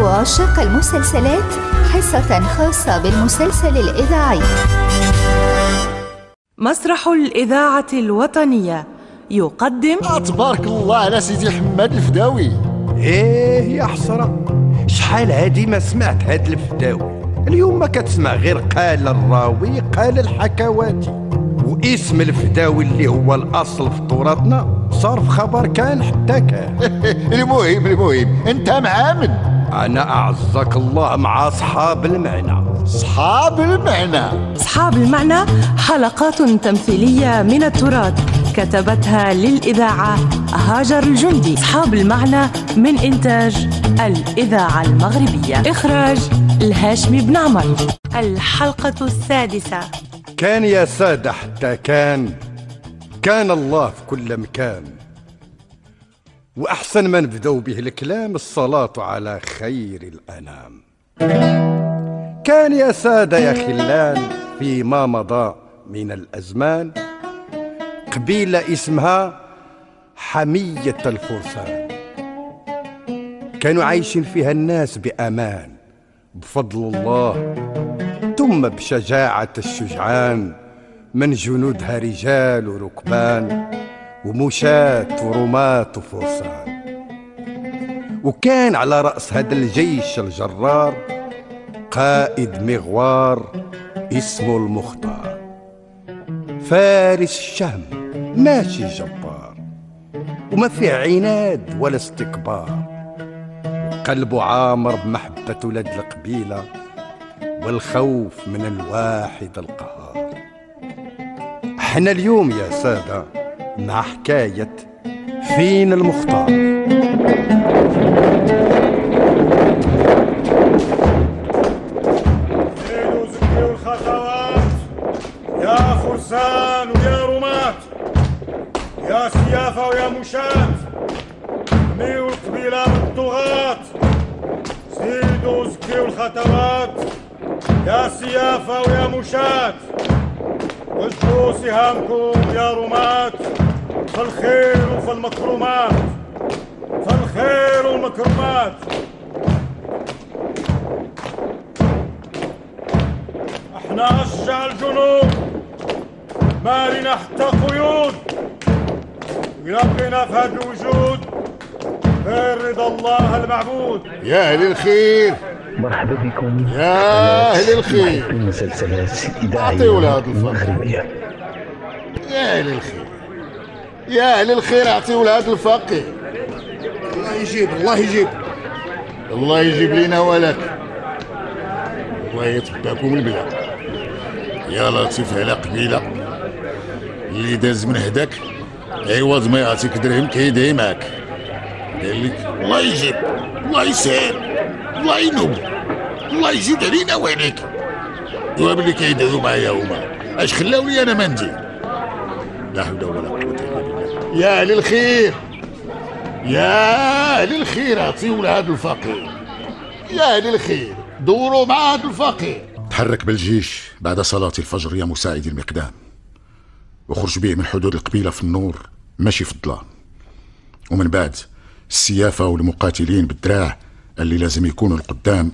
وعشاق المسلسلات حصة خاصة بالمسلسل الإذاعي. مسرح الإذاعة الوطنية يقدم تبارك الله على سيدي حماد الفداوي. إيه يا حسرة شحال هادي ما سمعت هاد الفداوي؟ اليوم ما كتسمع غير قال الراوي قال الحكواتي. واسم الفداوي اللي هو الأصل في تراثنا صار في خبر كان حتى كان. المهم المهم أنت مع من؟ أنا أعزك الله مع أصحاب المعنى. صحاب المعنى. أصحاب المعنى حلقات تمثيلية من التراث كتبتها للإذاعة هاجر الجندي. أصحاب المعنى من إنتاج الإذاعة المغربية. إخراج الهاشمي بن عمر. الحلقة السادسة. كان يا سادة حتى كان كان الله في كل مكان. وأحسن ما نبدأ به الكلام الصلاة على خير الأنام. كان يا سادة يا خلان فيما مضى من الأزمان قبيلة اسمها حمية الفرسان. كانوا عايشين فيها الناس بأمان بفضل الله ثم بشجاعة الشجعان من جنودها رجال وركبان ومشاة ورماة وفرسان وكان على رأس هذا الجيش الجرار قائد مغوار اسمه المختار. فارس الشهم ماشي جبار وما فيه عناد ولا استكبار. قلبه عامر بمحبة ولاد القبيلة والخوف من الواحد القهار. إحنا اليوم يا سادة مع حكاية فين المختار. الخطوات يا فرسان ويا رماة يا سيافة ويا مشاة ميوا القبيلة من الطغاة. زيدوا زكيوا الخطوات يا سيافة ويا مشاة. وجدوا سهامكم يا رماة. في الخير وفي المكرمات في الخير والمكرمات. إحنا اشجع الجنود ما لنا حتى قيود. ويبقينا في هذا الوجود. غير رضا الله المعبود. يا أهل الخير مرحبا بكم. يا أهل الخير. محبي المسلسلات الفرق. المغربية يا أهل الخير. يا أهل الخير اعطيوا لهذا الفقير الله يجيب الله يجيب. الله يجيب لنا ولك. الله يتبعكم البلاد. يا لطيف على قبيلة. اللي داز من هداك عوض ما يعطيك درهم كيدعي معك قال لك الله يجيب الله يسهل الله ينوب الله يزيد علينا وعليك دوا اللي كيدعوا معايا هما اش خلاو لي أنا ما ندير لا حول ولا قوة إلا بالله. يا أهل الخير يا أهل الخير أعطيوا لهذا الفقير. يا أهل الخير دوروا مع هذا الفقير. تحرك بالجيش بعد صلاة الفجر يا مساعدي المقدام. وخرج به من حدود القبيلة في النور ماشي في الظلام. ومن بعد السيافة والمقاتلين بالدراع اللي لازم يكونوا القدام.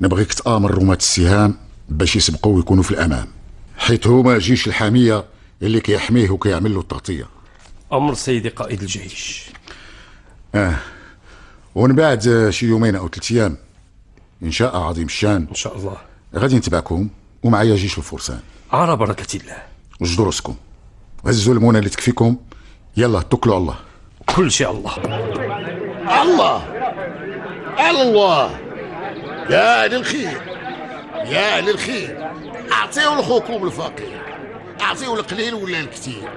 نبغيك تآمر رماة السهام باش يسبقوا ويكونوا في الأمام حيث هما جيش الحامية اللي كيحميه وكيعمل له التغطية. أمر سيدي قائد الجيش. ومن بعد آه، شي يومين أو ثلاث أيام إن شاء عظيم الشان. إن شاء الله. غادي نتبعكم ومعايا جيش الفرسان. على بركة الله. وجدوا راسكم. هزوا المونة اللي تكفيكم يلا توكلوا على الله. كل شيء الله. الله! الله. يا أهل الخير يا أهل الخير أعطيوا لخوكم الفقير. أعطيوا القليل ولا الكثير.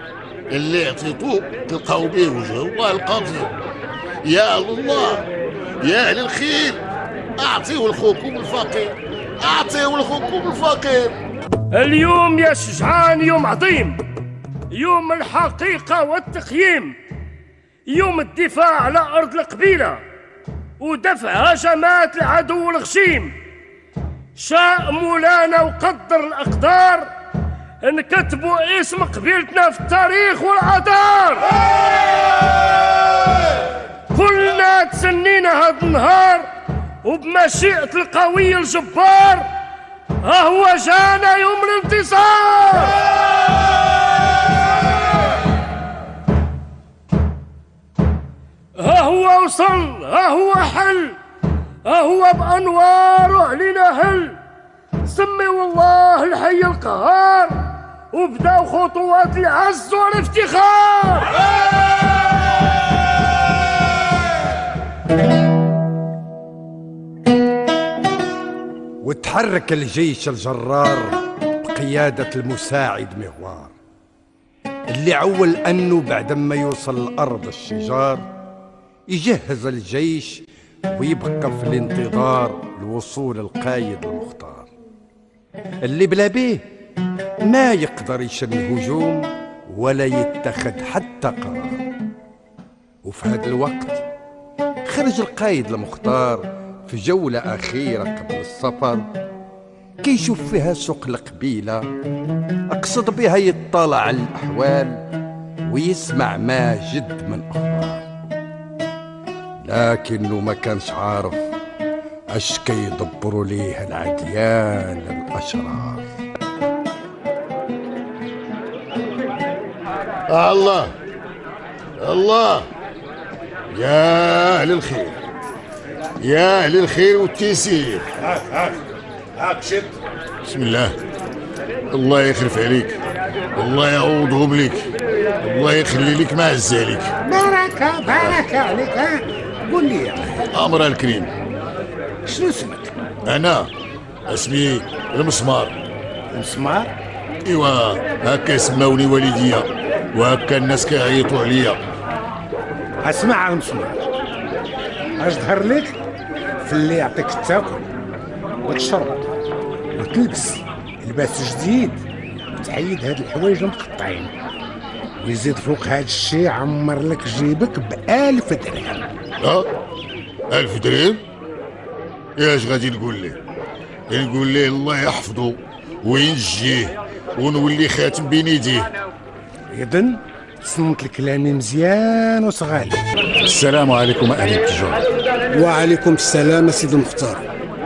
اللي اعطيتوه تلقاو به وجه الله القدير يا الله. يا أهل الخير أعطيوا لخوكم الفقير. أعطيوا لخوكم الفقير. اليوم يا شجعان يوم عظيم. يوم الحقيقة والتقييم. يوم الدفاع على أرض القبيلة. ودفع هجمات العدو الغشيم. شاء مولانا وقدر الأقدار نكتبوا اسم قبيلتنا في التاريخ والآثار كلنا تسنينا هذا النهار وبمشيئة القوي الجبار. ها هو جانا يوم الانتصار. ها هو وصل ها هو حل ها هو بأنواره علينا هل سمي والله الحي القهار وبداو خطوات العز والافتخار. وتحرك الجيش الجرار بقيادة المساعد مغوار. اللي عول أنه بعد ما يوصل لأرض الشجار يجهز الجيش ويبقى في الانتظار لوصول القايد المختار. اللي بلا بيه ما يقدر يشن هجوم ولا يتخذ حتى قرار. وفي هذا الوقت خرج القايد المختار في جولة أخيرة قبل السفر كي يشوف فيها سوق القبيلة أقصد بها يطلع على الأحوال ويسمع ما جد من أخبار. لكنه ما كانش عارف اش كيدبروا ليه العديان الأشرار الله الله. يا أهل الخير يا أهل الخير والتيسير. هاك هاك هاك شد بسم الله. الله يخلف عليك الله يعوضهم لك الله يخلي لك ما عزالك بركة بركة عليك ها؟ قول لي يا أخي، أمر الكريم. شنو اسمك؟ أنا اسمي المسمار. مسمار؟ إيوا هكا سماوني والديا وهكا الناس كيعيطوا عليا. أسمع المسمار أش ظهر لك؟ في اللي يعطيك تاكل وتشرب. وتلبس. لباس جديد. وتحيد هاد الحوايج المقطعين. ويزيد فوق هاد الشي عمر لك جيبك بألف درهم. ها ألف درهم؟ إيش غادي نقول ليه نقول ليه الله يحفظه وينجيه ونولي خاتم بين يديه. إذن صنت الكلامي مزيان وصغالي. السلام عليكم أهل التجار وعليكم السلام سيدي المختار.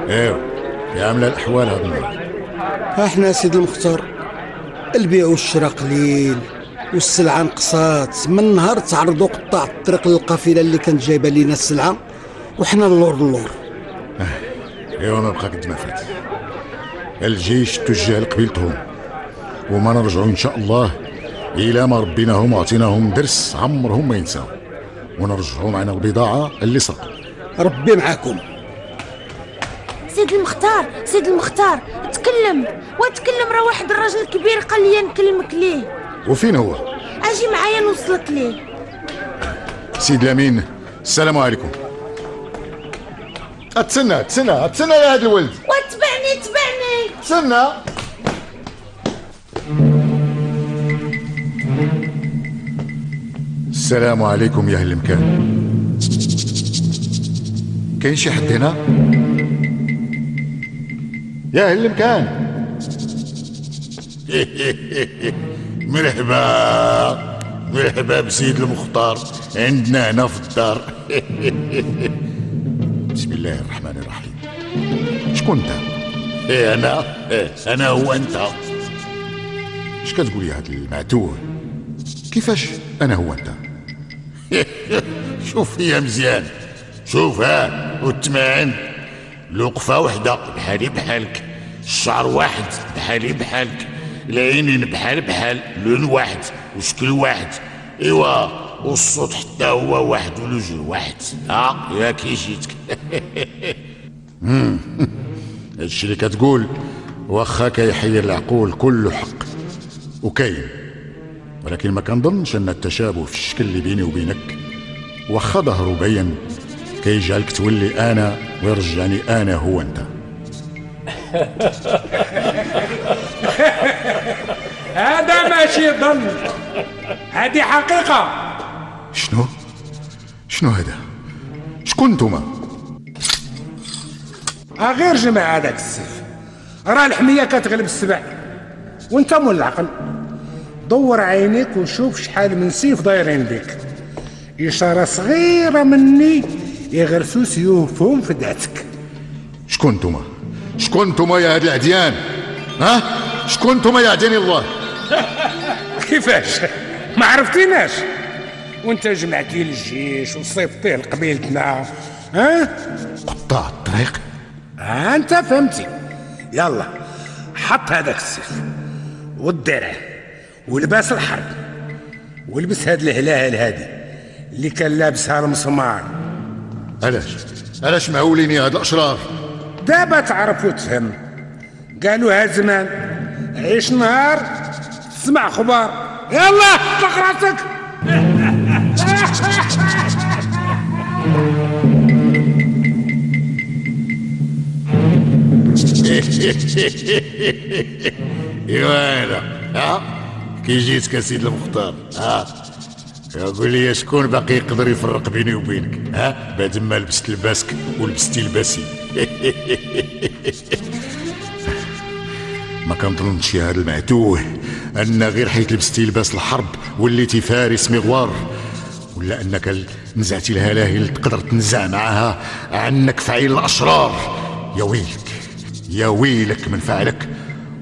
ايوا يا عامله الأحوال هذا النهار. ها أحنا سيدي المختار البيع والشراء قليل. والسلعة نقصات من نهار تعرضوا قطاع الطريق للقافلة اللي كانت جايبة لينا السلعة وحنا اللور اللور ايوا ما بقى قد ما فات. الجيش توجه لقبيلتهم وما نرجعوا إن شاء الله إلى ما ربيناهم وعطيناهم درس عمرهم ما ينساو. ونرجعوا معنا البضاعة اللي سرقوا. ربي معاكم. سيد المختار سيد المختار تكلم. وتكلم راه واحد الراجل كبير قال لي نكلمك ليه؟ وفين هو؟ أجي معايا نوصلك ليه؟ سيد لامين السلام عليكم. أتسنى تسنى أتسنى يا هذا الولد. واتبعني تبعني تسنى السلام عليكم يا أهل المكان كاين شي حد هنا؟ يا أهل المكان مرحبا. مرحبا بسيد المختار. عندنا هنا في الدار. بسم الله الرحمن الرحيم. شكون انت؟ إيه أنا. إيه أنا هو أنت. اش كتقول يا هاد المعتوه؟ كيفاش أنا هو أنت؟ شوف فيا مزيان. شوف ها والتماعن الوقفة وحدة بحالي بحالك. الشعر واحد بحالي بحالك. العينين بحال بحال لون واحد وشكل واحد. إيوا والصوت حتى هو واحد والوجه واحد. ها يا كي جيتك هادشي اللي كتقول واخا كيحير العقول كله حق وكاين. ولكن ما كنظنش أن التشابه في الشكل اللي بيني وبينك واخا ظهره باين كيجعلك تولي أنا ويرجعني أنا هو أنت. هذا ماشي ظن. هذه حقيقة. شنو؟ شنو هذا؟ شكون نتوما غير جمع هذاك السيف. راه الحمية كتغلب السبع. وانت مول العقل. دور عينيك وشوف شحال من سيف دايرين بك إشارة صغيرة مني يغرسوا سيوفهم في داتك شكون نتوما شكون نتوما يا هاد العديان؟ ها؟ شكون نتوما يا عديان الله؟ كيفاش؟ ما عرفتيناش. وانت جمعتي الجيش وصيفطيه لقبيلتنا ها؟ قطاع الطريق. ها انت فهمتي. يلا حط هذاك السيف والدرع ولباس الحرب ولبس هاد الهلال هادي اللي كان لابسها المسمار. علاش؟ علاش معوليني هاد الأشرار؟ دابا تعرف وتفهم. قالوها زمان عيش نهار تسمع خبار يلا اطلق راسك. ايوا أنا ها؟ كي جيتك سيد المختار ها؟ قول لي شكون باقي يقدر يفرق بيني وبينك ها؟ بعد ما لبست لباسك ولبستي لباسي. ما كنظنش هذا المعتوه. أن غير حيت لبستي لباس الحرب وليتي فارس مغوار. ولا أنك نزعتي الهلاهل تقدر تنزع معها عنك فعيل الأشرار. يا ويلك يا ويلك من فعلك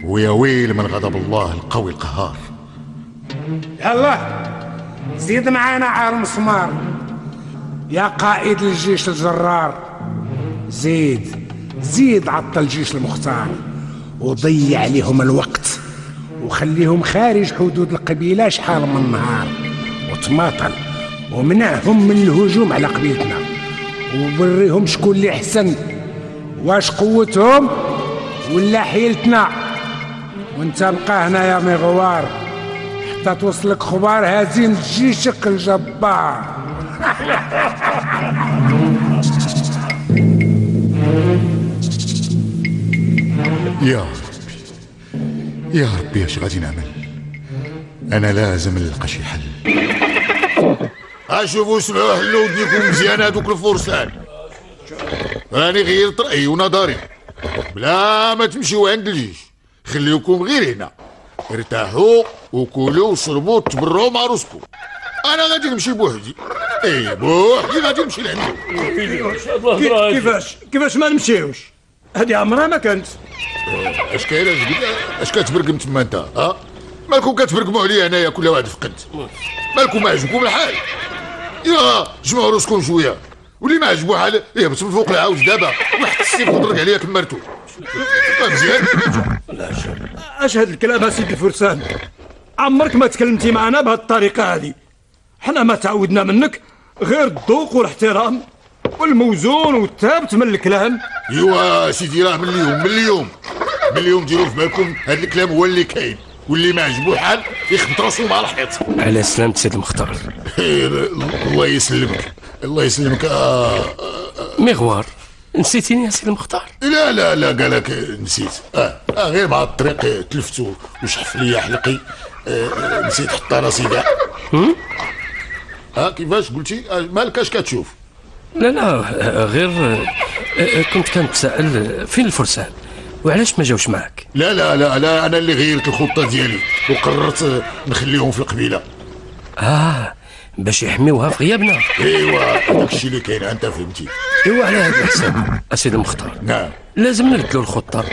ويا ويل من غضب الله القوي القهار. يلا زيد معانا على المسمار يا قائد الجيش الجرار. زيد زيد عطل الجيش المختار. وضيع عليهم الوقت. وخليهم خارج حدود القبيلة شحال من نهار وتماطل ومنعهم من الهجوم على قبيلتنا. ووريهم شكون اللي أحسن واش قوتهم ولا حيلتنا. وانت بقى هنا يا مغوار حتى توصلك خبار هزيمة جيشك الجبار يا يا ربي اش غادي نعمل؟ أنا لازم نلقى شي حل. اشوفوا سمعوا حلوا وديكم مزيان هذوك الفرسان. راني غيرت رأيي ونظري. بلا ما تمشيو عند الجيش. خليوكم غير هنا. ارتاحوا وكلوا وشربوا وتبروا مع روسكم أنا غادي نمشي بوحدي. إي بوحدي غادي نمشي لعندو كي- كيفاش؟ كيفاش ما نمشيوش؟ هذه عمرها ما كانت. اش كاين؟ اش كتبرقم تما انت ها؟ مالكم كتبرقموا عليا انايا كل واحد فقد مالكم ما عجبكم الحال. يا جمعوا روسكم شوية. واللي ما عجبو حال يهبط من فوق العاوج دابا؟ واحد السيف وضرك عليا كمرتو مزيان. اش هاد الكلام سيدي الفرسان؟ عمرك ما تكلمتي معنا بهاد الطريقة هذه حنا ما تعودنا منك غير الذوق والاحترام. والموزون والثابت من الكلام ايوا سيدي راه من اليوم من اليوم من اليوم ديروا في بالكم. هذا الكلام هو اللي كاين. واللي ما عجبو الحال يخبط راسو مع الحيط. على سلامة سيد المختار. الله يسلمك. الله يسلمك آه مغوار نسيتيني يا سيد المختار؟ لا لا لا قالك نسيت. آه, آه غير مع الطريق تلفت وشحف ليا حلقي. آه نسيت حتى راسي كاع. ها كيفاش قلتي؟ آه مالك اش كتشوف؟ لا لا غير كنت كنتسائل فين الفرسان وعلاش ما جاوش معك لا لا لا لا أنا اللي غيرت الخطة ديالي وقررت نخليهم في القبيلة. آه باش يحميوها في غيابنا. إيوا داك الشيء اللي كاين أنت فهمتي. إيوا على هذا الحساب أسيد المختار. نعم. لازم نردلو الخطة.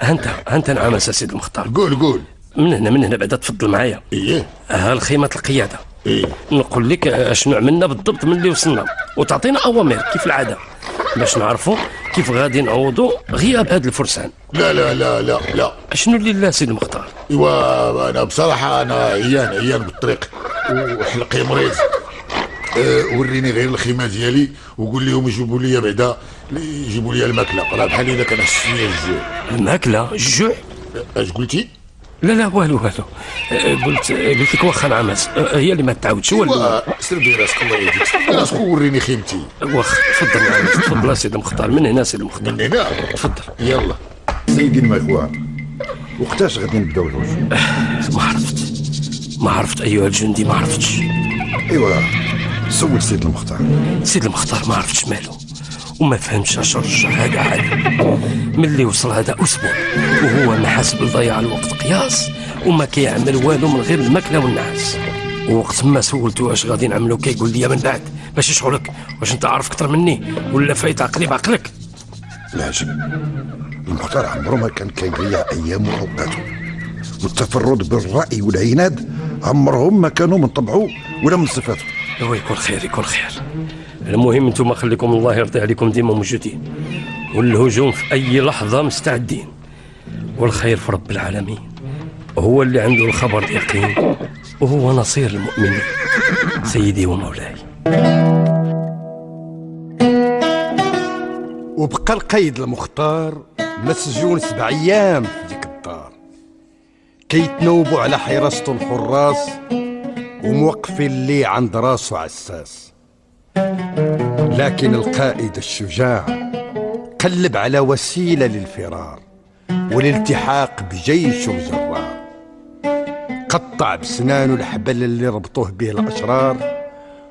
هانت هانت نعمس أسيد المختار. قول قول. من هنا من هنا بعدا تفضل معايا. إيه. ها الخيمة القيادة. إيه نقول لك أشنو عملنا بالضبط من اللي وصلنا. وتعطينا أوامر كيف العادة. باش نعرفوا كيف غادي نعوضوا غياب هاد الفرسان. لا لا لا لا لا. أشنو اللي لا سيد المختار إيوا أنا بصراحة أنا عيان عيان بالطريق. وحلقي مريض. أه وريني غير الخيمة ديالي وقول لهم يجيبوا لي بعدا يجيبوا لي الماكلة. راه بحال اذا كان حس فيا الجوع. الماكلة؟ الجوع؟ أش قلتي؟ لا لا والو والو. أه، قلت قلت لك واخا نعمس أه، هي اللي ما تعاودش هو اللي ايوا سلبي راسك الله يهديك راسك وريني خيمتي. واخ تفضل تفضل سيد المختار. من هنا سيد المختار؟ من هنا؟ تفضل. يلا. سيدي المغوار وقتاش غادي نبداو الهجوم ما عرفت ما عرفت ايها الجندي ما عرفتش. أيوا سول سيد المختار. سيد المختار ما عرفتش مالو وما فهمش اش رجع هذا عادي ملي وصل هذا أسبوع وهو نحس بضياع الوقت قياس وما كيعمل والو من غير الماكلة والنعاس. ووقت ما سولته اش غادي نعملو كيقول لي من بعد ماشي شغلك واش أنت عارف أكثر مني ولا فايت عقلي بعقلك؟ العجب المختار عمره ما كان كيضيع ايامه واوقاته والتفرد بالرأي والعناد عمرهم ما كانوا من طبعه ولا من صفاته. هو يكون خير يكون خير. المهم أنتم خليكم الله يرضي عليكم ديما موجودين. والهجوم في أي لحظة مستعدين. والخير في رب العالمين. هو اللي عنده الخبر اليقين. وهو نصير المؤمنين. سيدي ومولاي. وبقى القيد المختار مسجون سبع أيام في ديك الدار. كيتنوبوا على حراسته الحراس وموقفين اللي عند راسو عساس. لكن القائد الشجاع قلب على وسيلة للفرار والالتحاق بجيشه الجرار قطع بسنانه الحبل اللي ربطوه به الأشرار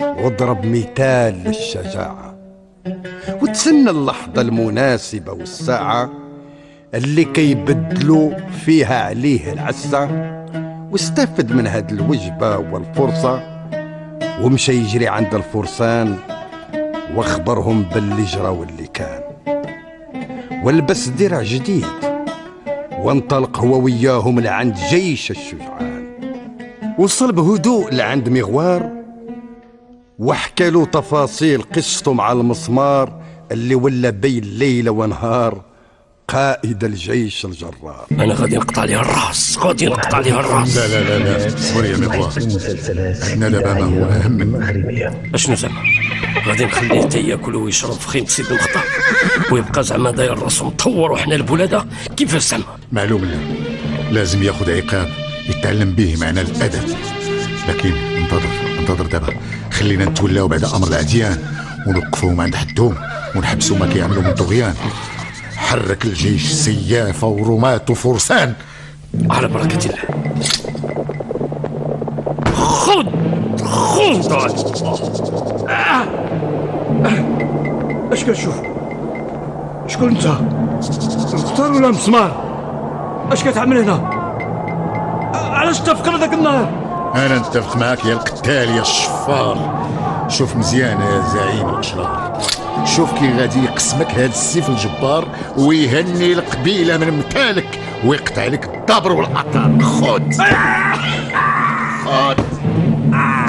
وضرب مثال للشجاعة. وتسنى اللحظة المناسبة والساعة اللي كيبدلوا فيها عليه العسة واستفد من هاد الوجبة والفرصة ومشى يجري عند الفرسان واخبرهم باللي جرى واللي كان. ولبس درع جديد وانطلق هو وياهم لعند جيش الشجعان. وصل بهدوء لعند مغوار وحكى له تفاصيل قصته مع المسمار اللي ولا بين ليلة ونهار قائد الجيش الجرار. أنا غادي نقطع عليها الراس غادي نقطع عليها الراس. لا لا لا لا. يا مغوار إحنا دابا ما هو اهم من أشنو زعما غادي نخليه حتى ياكل ويشرب في خيمة سيد المختار ويبقى زعما داير راسو مطور وحنا البلادة كيفاش زعما معلوم له لازم ياخذ عقاب يتعلم به معنى الأدب. لكن انتظر انتظر دابا. خلينا نتولاو بعد أمر العديان ونوقفوهم عند حدهم ونحبسوا ما كيعملوا من طغيان. حرك الجيش سيافة ورماة وفرسان على بركة الله. خذ خذ. اش كتشوف شكون انت مختار ولا مسمار اش كتعمل هنا علاش تفكر ذاك النهار أنا نتفق معاك يا القتال يا الشفار شوف مزيان يا زعيم الاشرار شوف كي غادي يقسمك هاد السيف الجبار ويهني القبيله من مكانك ويقطع لك الدبر والاطار خذ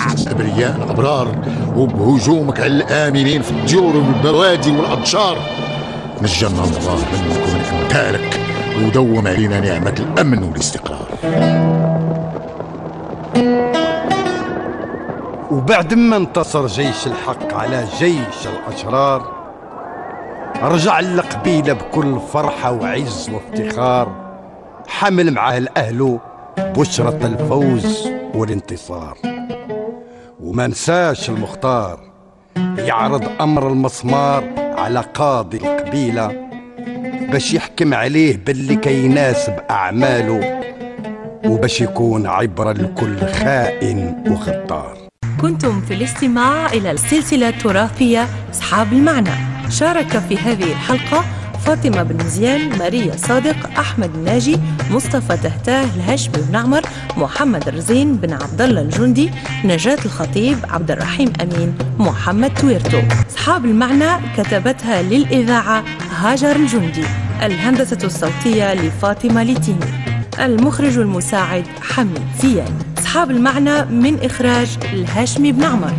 خذ ابرياء الأبرار وبهجومك على الآمنين في الديور والبوادي والأبشار. نجمنا الله منك ومن أمثالك ودوم علينا نعمة الأمن والاستقرار. وبعد ما انتصر جيش الحق على جيش الأشرار رجع القبيلة بكل فرحة وعز وافتخار حمل معاه الأهل بشرة الفوز والانتصار. وما نساش المختار. يعرض أمر المسمار على قاضي القبيلة باش يحكم عليه باللي كيناسب أعماله وباش يكون عبرة لكل خائن وغدار كنتم في الاستماع إلى السلسلة التراثية أصحاب المعنى. شارك في هذه الحلقة فاطمة بن زيان ماريا صادق أحمد الناجي مصطفى تهتاه الهاشمي بن عمر محمد رزين بن عبد الله الجندي نجاة الخطيب عبد الرحيم أمين محمد تويرتو. أصحاب المعنى كتبتها للإذاعة هاجر الجندي. الهندسة الصوتية لفاطمة لتيني المخرج المساعد حميد زيان. أصحاب المعنى من إخراج الهاشمي بن عمر.